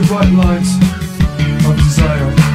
the bright light of desire.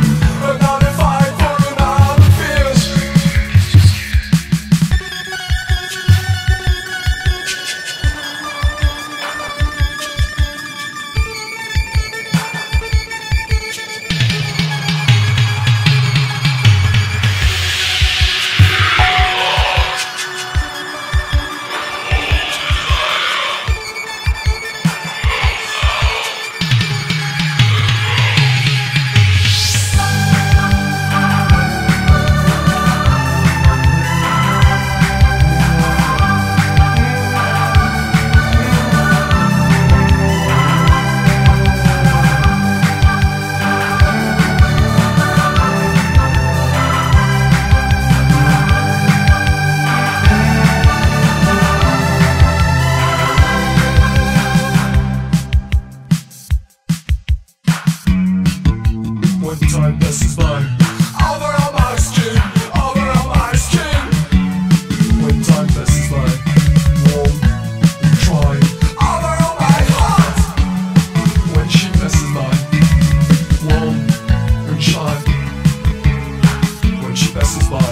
with time, this is mine. Over on my skin, over on my skin. When time, this is mine. Warm, dry. Over on my heart. When she misses mine. Warm and shy. When she misses mine.